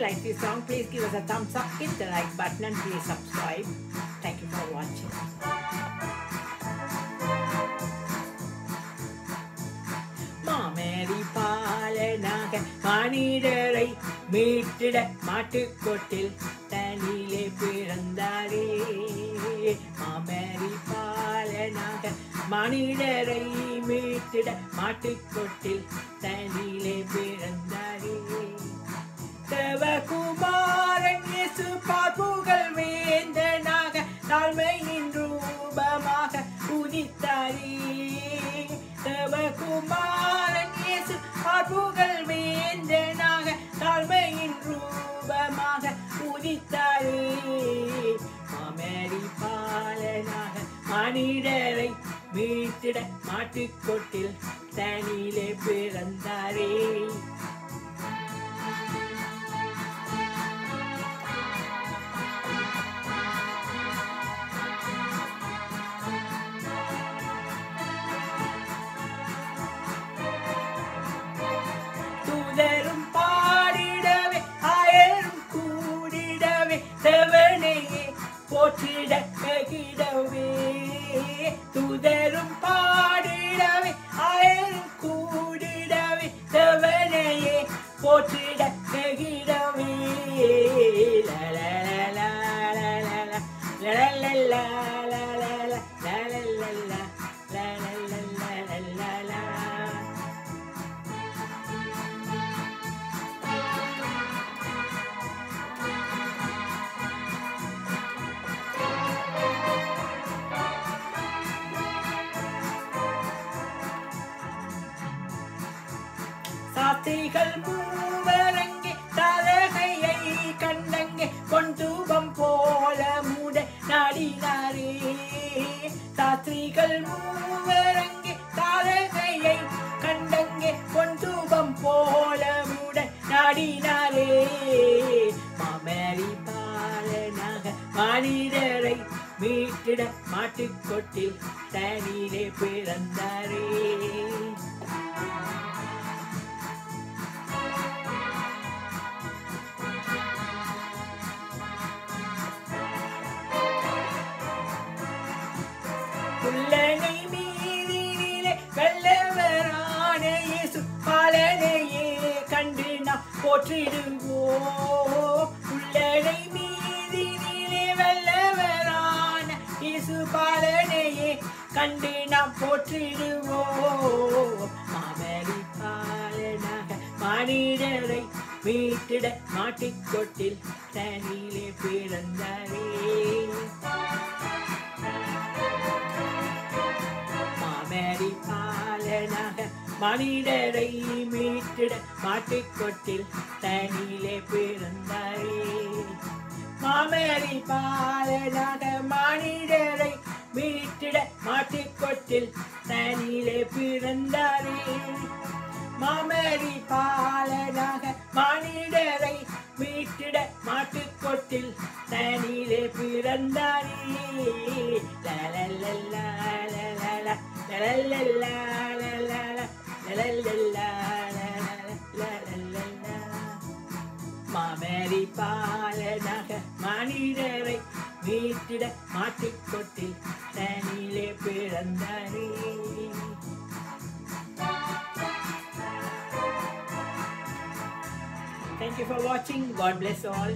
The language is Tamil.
like this song, please give us a thumbs up, hit the like button and please subscribe. Thank you for watching. மாமேரி பாலனாக மனிதரை மீட்டிட மாட்டுக்கொட்டில் தனியிலே பிறந்தாரே மாமேரி பாலனாக மனிதரை மீட்டிட மாட்டுக்கொட்டில் தனியிலே பிறந்தாரே ரூபமாக உதித்தாரே இயேசு பார்ப்புகள் வேந்தனாக தாழ்மையின் ரூபமாக உதித்தாரே மாமேரி பாலனாக மனிதரை மீட்டிட மாட்டுக்கொட்டில் தனியிலே பிறந்தாரே. 꽃이 내 기대 ஆசைகள் மூவரங்கே தலகையை கண்டங்கே கொண்டூபம் போல மூட நாடினாரே. சாத்திரிகள் மூவரங்கே தலகையை கண்டங்கே கொண்டூபம் போல மூட நாடினாரே. மாமேரி பாலனாக மனிதரை மீட்டிட மாட்டுக்கொட்டில் தனியிலே பிறந்தாரே. போற்றிடுவோம் புல்லனை மீதினிலே வெள்ளவரான இயேசு பாலனையே கண்டு நாம் போற்றிடுவோம். மாமரி பாலனாக மனிதரை மீட்டிட மாட்டிக்கொட்டில் தனியிலே பிறந்தாரே மனிதரை மீட்டிட மாட்டிக்கொட்டில் தனியிலே பிறந்தாரே. மாமேரி பாலனாக மனிதரை மீட்டிட மாட்டிக்கொட்டில் தனியிலே பிறந்தாரே. மாமேரி பாலனாக மனிதரை மீட்டிட மாட்டுக்கொட்டில் தனியிலே பிறந்தாரே. லலல்லா லலல்லா மாமேரி பாலனாக மனிதரை வீட்டிட மாட்டிக்கொட்டில் தனியிலே பிறந்தாரே Thank you for watching. God bless all.